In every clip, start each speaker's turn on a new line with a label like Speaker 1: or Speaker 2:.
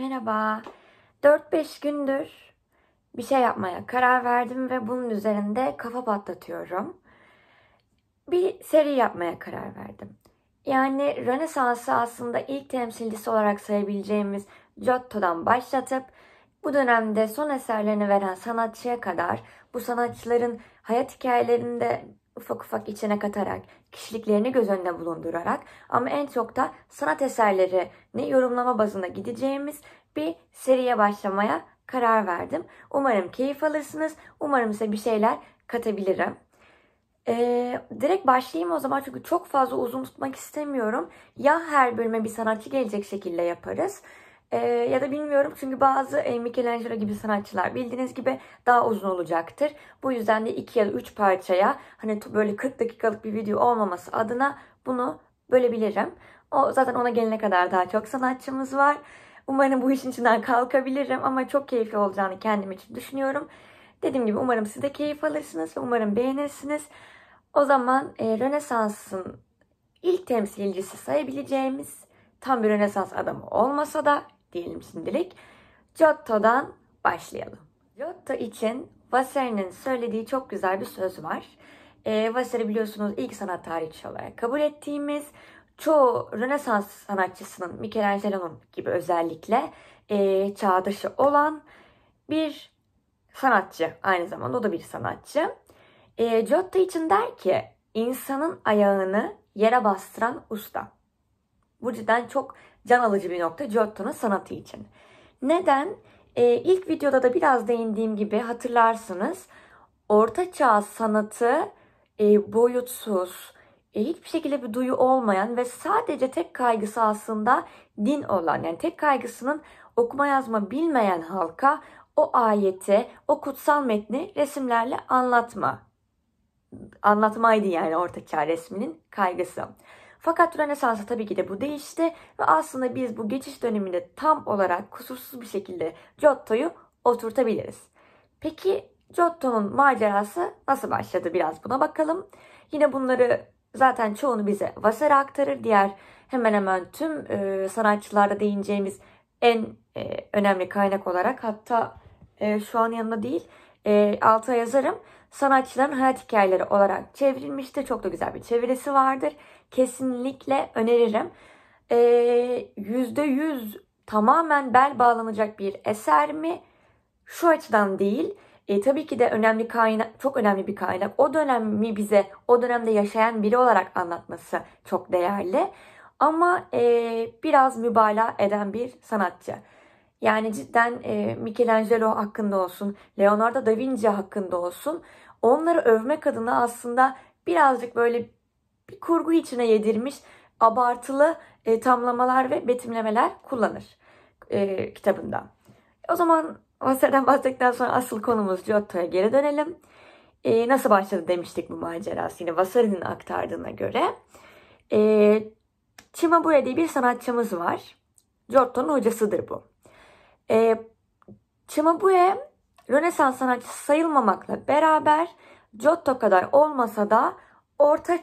Speaker 1: Merhaba. 4-5 gündür bir şey yapmaya karar verdim ve bunun üzerinde kafa patlatıyorum. Bir seri yapmaya karar verdim. Yani Rönesans'ı aslında ilk temsilcisi olarak sayabileceğimiz Giotto'dan başlatıp bu dönemde son eserlerini veren sanatçıya kadar bu sanatçıların hayat hikayelerinde ufak ufak içine katarak, kişiliklerini göz önüne bulundurarak ama en çok da sanat eserlerini yorumlama bazında gideceğimiz bir seriye başlamaya karar verdim. Umarım keyif alırsınız. Umarım size bir şeyler katabilirim. Ee, direkt başlayayım o zaman çünkü çok fazla uzun tutmak istemiyorum. Ya her bölüme bir sanatçı gelecek şekilde yaparız. Ee, ya da bilmiyorum çünkü bazı e, Michelangelo gibi sanatçılar bildiğiniz gibi daha uzun olacaktır. Bu yüzden de 2 ya da 3 parçaya hani böyle 40 dakikalık bir video olmaması adına bunu bölebilirim. O zaten ona gelene kadar daha çok sanatçımız var. Umarım bu işin içinden kalkabilirim ama çok keyifli olacağını kendim için düşünüyorum. Dediğim gibi umarım siz de keyif alırsınız ve umarım beğenirsiniz. O zaman e, Rönesans'ın ilk temsilcisi sayabileceğimiz tam bir Rönesans adamı olmasa da diyelim şimdilik Giotto'dan başlayalım. Giotto için Vasari'nin söylediği çok güzel bir söz var. E, Vasari biliyorsunuz ilk sanat tarihçi olarak kabul ettiğimiz çoğu Rönesans sanatçısının Michelangelo'nun gibi özellikle e, çağdaşı olan bir sanatçı. Aynı zamanda o da bir sanatçı. E, Giotto için der ki insanın ayağını yere bastıran usta. Bu cidden çok can alıcı bir nokta Giotto'nun sanatı için. Neden? E, ilk videoda da biraz değindiğim gibi hatırlarsınız. Orta çağ sanatı e, boyutsuz, e, hiçbir şekilde bir duyu olmayan ve sadece tek kaygısı aslında din olan yani tek kaygısının okuma yazma bilmeyen halka o ayeti, o kutsal metni resimlerle anlatma. Anlatmaydı yani orta resminin kaygısı. Fakat Rönesans'ta tabii ki de bu değişti ve aslında biz bu geçiş döneminde tam olarak kusursuz bir şekilde Giotto'yu oturtabiliriz. Peki Giotto'nun macerası nasıl başladı biraz buna bakalım. Yine bunları zaten çoğunu bize Vasari aktarır. Diğer hemen hemen tüm e, sanatçılarda değineceğimiz en e, önemli kaynak olarak hatta e, şu an yanında değil e, alta yazarım. Sanatçıların hayat hikayeleri olarak çevrilmiştir. Çok da güzel bir çevirisi vardır. Kesinlikle öneririm. Yüzde yüz tamamen bel bağlanacak bir eser mi? Şu açıdan değil. E, tabii ki de önemli kaynak, çok önemli bir kaynak. O dönemi bize o dönemde yaşayan biri olarak anlatması çok değerli. Ama e, biraz mübalağa eden bir sanatçı. Yani cidden e, Michelangelo hakkında olsun, Leonardo da Vinci hakkında olsun onları övmek adına aslında birazcık böyle bir kurgu içine yedirmiş abartılı e, tamlamalar ve betimlemeler kullanır e, kitabında. O zaman Vasar'dan bahsettikten sonra asıl konumuz Giotto'ya geri dönelim. E, nasıl başladı demiştik bu macerası yine Vasari'nin aktardığına göre. E, Cimabue diye bir sanatçımız var. Giotto'nun hocasıdır bu. E, Cimabue Rönesans sanatçısı sayılmamakla beraber Giotto kadar olmasa da Orta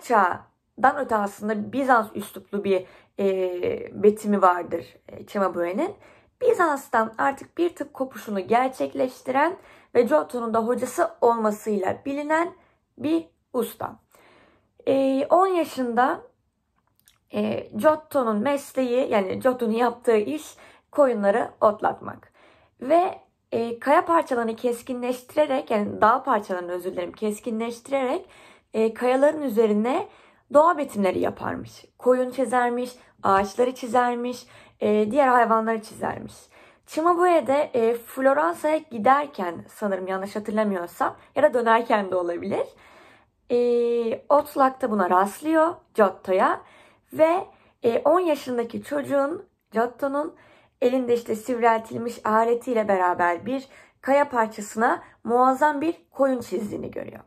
Speaker 1: Çağ'dan öte aslında Bizans üsluplu bir e, betimi vardır e, Cimabue'nin. Bizans'tan artık bir tık kopuşunu gerçekleştiren ve Giotto'nun da hocası olmasıyla bilinen bir usta. 10 e, yaşında e, Giotto'nun mesleği yani Giotto'nun yaptığı iş koyunları otlatmak. Ve e, kaya parçalarını keskinleştirerek yani dağ parçalarını özür dilerim keskinleştirerek e, kayaların üzerine doğa betimleri yaparmış. Koyun çizermiş, ağaçları çizermiş, e, diğer hayvanları çizermiş. Cimabue'de e, Floransa'ya giderken sanırım yanlış hatırlamıyorsam ya da dönerken de olabilir. E, Otlak da buna rastlıyor Giotto'ya ve e, 10 yaşındaki çocuğun Giotto'nun elinde işte sivriltilmiş aletiyle beraber bir kaya parçasına muazzam bir koyun çizdiğini görüyor.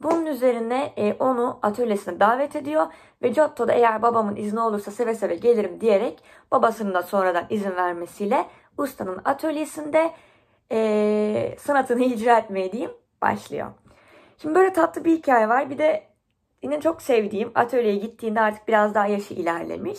Speaker 1: Bunun üzerine e, onu atölyesine davet ediyor ve Giotto da eğer babamın izni olursa seve seve gelirim diyerek babasının da sonradan izin vermesiyle ustanın atölyesinde e, sanatını icra etmeye diyeyim başlıyor. Şimdi böyle tatlı bir hikaye var. Bir de yine çok sevdiğim atölyeye gittiğinde artık biraz daha yaşı ilerlemiş.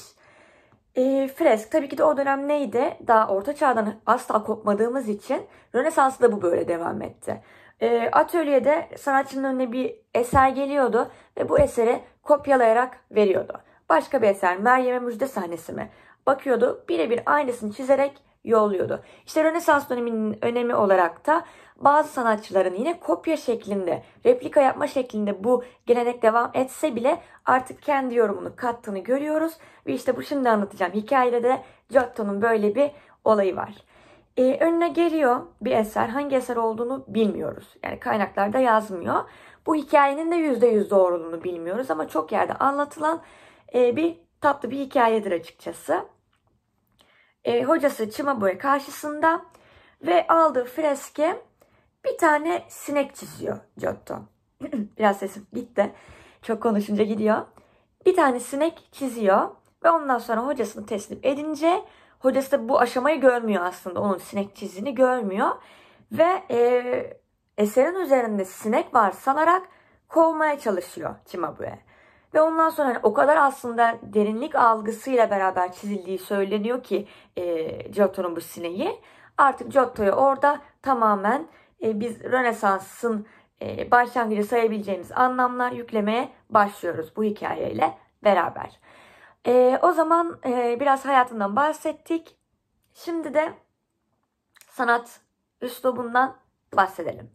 Speaker 1: E, fresk tabii ki de o dönem neydi? Daha orta çağdan asla kopmadığımız için Rönesans'ta bu böyle devam etti. E, atölyede sanatçının önüne bir eser geliyordu ve bu eseri kopyalayarak veriyordu. Başka bir eser Meryem'e müjde sahnesi mi? Bakıyordu birebir aynısını çizerek yolluyordu. İşte Rönesans döneminin önemi olarak da bazı sanatçıların yine kopya şeklinde, replika yapma şeklinde bu gelenek devam etse bile artık kendi yorumunu kattığını görüyoruz. Ve işte bu şimdi anlatacağım hikayede de Giotto'nun böyle bir olayı var. Ee, önüne geliyor bir eser. Hangi eser olduğunu bilmiyoruz. Yani kaynaklarda yazmıyor. Bu hikayenin de %100 doğruluğunu bilmiyoruz ama çok yerde anlatılan e, bir tatlı bir hikayedir açıkçası. E, hocası Cimabue karşısında ve aldığı freske bir tane sinek çiziyor Giotto. Biraz sesim gitti. Çok konuşunca gidiyor. Bir tane sinek çiziyor ve ondan sonra hocasını teslim edince hocası da bu aşamayı görmüyor aslında. Onun sinek çizdiğini görmüyor. Ve e, eserin üzerinde sinek var sanarak kovmaya çalışıyor Cimabue. Ve ondan sonra hani o kadar aslında derinlik algısıyla beraber çizildiği söyleniyor ki e, Giotto'nun bu sineği. Artık Giotto'ya orada tamamen e, biz Rönesans'ın e, başlangıcı sayabileceğimiz anlamlar yüklemeye başlıyoruz bu hikayeyle beraber. E, o zaman e, biraz hayatından bahsettik. Şimdi de sanat üslubundan bahsedelim.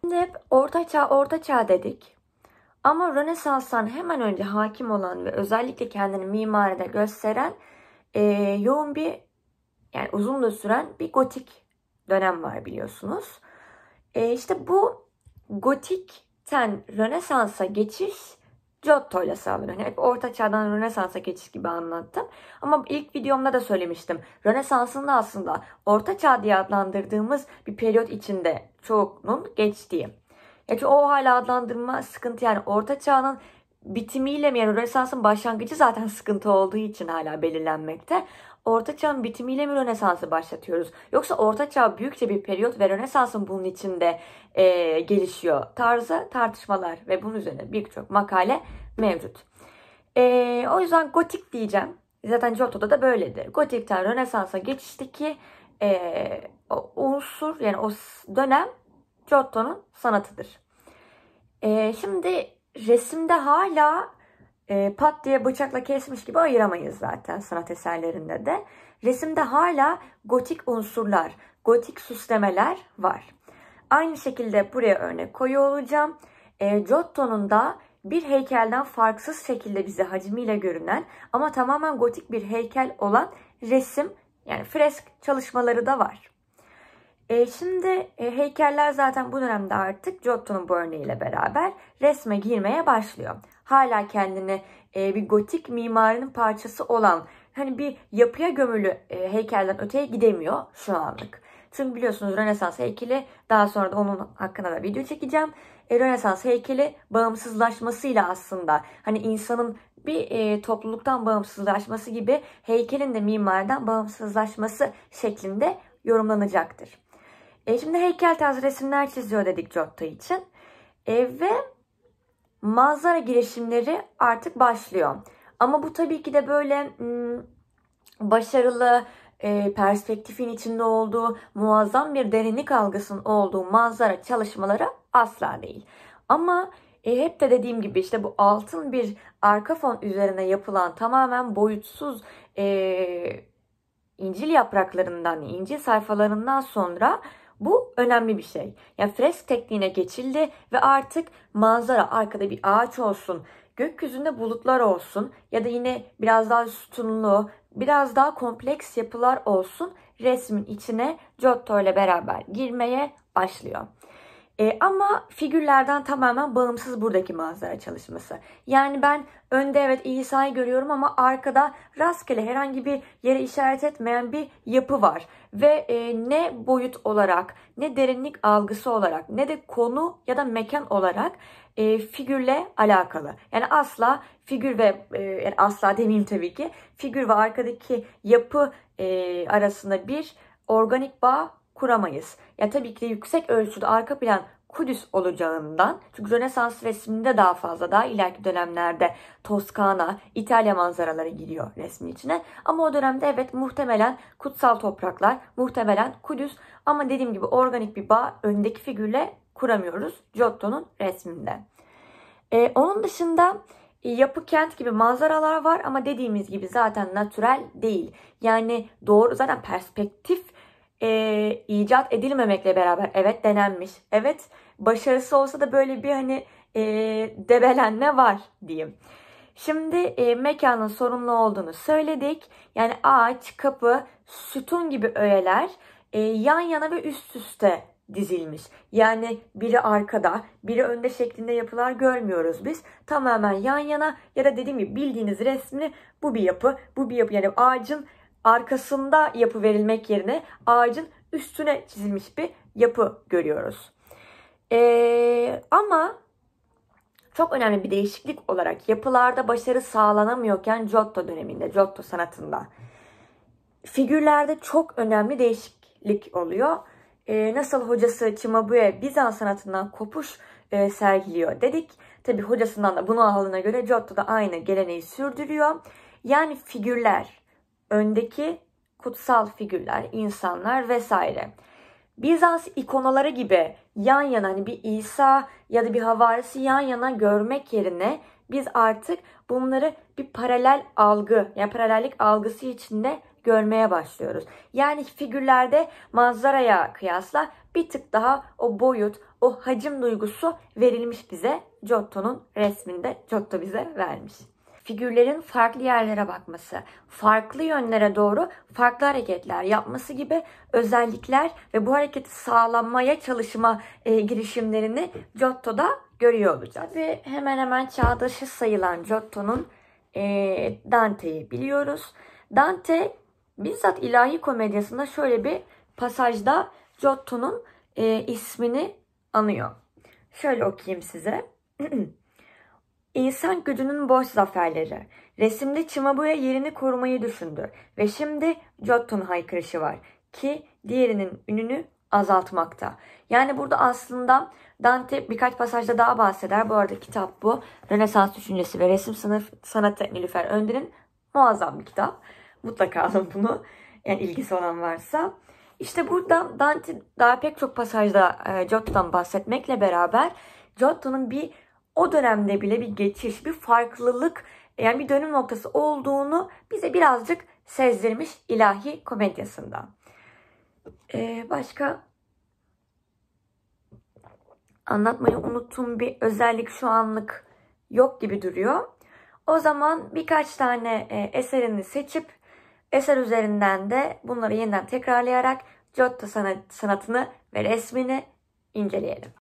Speaker 1: Şimdi hep orta çağ orta çağ dedik. Ama Rönesans'tan hemen önce hakim olan ve özellikle kendini mimaride gösteren e, yoğun bir yani uzun da süren bir gotik dönem var biliyorsunuz. E, işte bu gotikten Rönesans'a geçiş Giotto ile sağlanıyor. Yani hep Orta Çağ'dan Rönesans'a geçiş gibi anlattım. Ama ilk videomda da söylemiştim. Rönesans'ın da aslında Orta Çağ diye adlandırdığımız bir periyot içinde çoğunun geçtiği. Yani o hala adlandırma sıkıntı yani Orta Çağ'ın bitimiyle mi yani Rönesans'ın başlangıcı zaten sıkıntı olduğu için hala belirlenmekte. Orta Çağ'ın bitimiyle mi Rönesans'ı başlatıyoruz? Yoksa Orta Çağ büyükçe bir periyot ve Rönesans'ın bunun içinde e, gelişiyor tarzı tartışmalar ve bunun üzerine birçok makale mevcut. E, o yüzden gotik diyeceğim. Zaten Giotto'da da böyledir. Gotik'ten Rönesans'a geçişteki e, o unsur yani o dönem Giotto'nun sanatıdır. E, şimdi resimde hala e, pat diye bıçakla kesmiş gibi ayıramayız zaten sanat eserlerinde de. Resimde hala gotik unsurlar, gotik süslemeler var. Aynı şekilde buraya örnek koyuyor olacağım. E, Giotto'nun da bir heykelden farksız şekilde bize hacmiyle görünen ama tamamen gotik bir heykel olan resim yani fresk çalışmaları da var. E, şimdi e, heykeller zaten bu dönemde artık Giotto'nun bu örneğiyle beraber resme girmeye başlıyor. Hala kendini e, bir gotik mimarinin parçası olan hani bir yapıya gömülü e, heykelden öteye gidemiyor şu anlık. Çünkü biliyorsunuz Rönesans heykeli daha sonra da onun hakkında da video çekeceğim. E, Rönesans heykeli bağımsızlaşmasıyla aslında hani insanın bir e, topluluktan bağımsızlaşması gibi heykelin de mimariden bağımsızlaşması şeklinde yorumlanacaktır. E, şimdi heykel tarzı resimler çiziyor dedik Giotto için. E, ve manzara girişimleri artık başlıyor. Ama bu tabii ki de böyle hmm, başarılı, e, perspektifin içinde olduğu, muazzam bir derinlik algısının olduğu manzara çalışmaları asla değil. Ama e, hep de dediğim gibi işte bu altın bir arka fon üzerine yapılan tamamen boyutsuz e, İncil yapraklarından, İncil sayfalarından sonra bu önemli bir şey. Yani fresk tekniğine geçildi ve artık manzara arkada bir ağaç olsun, gökyüzünde bulutlar olsun ya da yine biraz daha sütunlu, biraz daha kompleks yapılar olsun resmin içine Giotto ile beraber girmeye başlıyor. E, ama figürlerden tamamen bağımsız buradaki manzara çalışması. Yani ben önde evet İsa'yı görüyorum ama arkada rastgele herhangi bir yere işaret etmeyen bir yapı var. Ve e, ne boyut olarak, ne derinlik algısı olarak, ne de konu ya da mekan olarak e, figürle alakalı. Yani asla figür ve e, yani asla demeyeyim tabii ki figür ve arkadaki yapı e, arasında bir organik bağ kuramayız. Ya tabii ki de yüksek ölçüde arka plan Kudüs olacağından çünkü Rönesans resminde daha fazla daha ileriki dönemlerde Toskana, İtalya manzaraları giriyor resmin içine. Ama o dönemde evet muhtemelen kutsal topraklar, muhtemelen Kudüs ama dediğim gibi organik bir bağ öndeki figürle kuramıyoruz Giotto'nun resminde. Ee, onun dışında e, yapı kent gibi manzaralar var ama dediğimiz gibi zaten natürel değil. Yani doğru zaten perspektif e, icat edilmemekle beraber evet denenmiş. Evet başarısı olsa da böyle bir hani e, debelenme var diyeyim. Şimdi e, mekanın sorunlu olduğunu söyledik. Yani ağaç, kapı, sütun gibi öğeler e, yan yana ve üst üste dizilmiş. Yani biri arkada, biri önde şeklinde yapılar görmüyoruz biz. Tamamen yan yana ya da dediğim gibi bildiğiniz resmini bu bir yapı, bu bir yapı. Yani ağacın arkasında yapı verilmek yerine ağacın üstüne çizilmiş bir yapı görüyoruz. Ee, ama çok önemli bir değişiklik olarak yapılarda başarı sağlanamıyorken Giotto döneminde, Giotto sanatında figürlerde çok önemli değişiklik oluyor. Ee, nasıl hocası Cimabue Bizans sanatından kopuş e, sergiliyor dedik. Tabi hocasından da bunu aldığına göre Giotto da aynı geleneği sürdürüyor. Yani figürler, öndeki kutsal figürler, insanlar vesaire. Bizans ikonaları gibi yan yana hani bir İsa ya da bir havarisi yan yana görmek yerine biz artık bunları bir paralel algı, yani paralellik algısı içinde görmeye başlıyoruz. Yani figürlerde manzaraya kıyasla bir tık daha o boyut, o hacim duygusu verilmiş bize. Giotto'nun resminde Giotto bize vermiş figürlerin farklı yerlere bakması, farklı yönlere doğru farklı hareketler yapması gibi özellikler ve bu hareketi sağlanmaya çalışma e, girişimlerini Giotto'da görüyor olacağız. Ve hemen hemen çağdaşı sayılan Giotto'nun e, Dante'yi biliyoruz. Dante bizzat ilahi komedyasında şöyle bir pasajda Giotto'nun e, ismini anıyor. Şöyle okuyayım size. İnsan gücünün boş zaferleri. Resimde Cimabue yerini korumayı düşündü ve şimdi Giotto'nun haykırışı var ki diğerinin ününü azaltmakta. Yani burada aslında Dante birkaç pasajda daha bahseder. Bu arada kitap bu. Rönesans Düşüncesi ve Resim Sınıf Sanatı Nilüfer Önder'in muazzam bir kitap. Mutlaka alın bunu. Yani ilgisi olan varsa. İşte burada Dante daha pek çok pasajda e, Giotto'dan bahsetmekle beraber Giotto'nun bir o dönemde bile bir geçiş, bir farklılık yani bir dönüm noktası olduğunu bize birazcık sezdirmiş ilahi komedyasında. Ee, başka anlatmayı unuttuğum bir özellik şu anlık yok gibi duruyor. O zaman birkaç tane e, eserini seçip eser üzerinden de bunları yeniden tekrarlayarak Giotto sanat, sanatını ve resmini inceleyelim.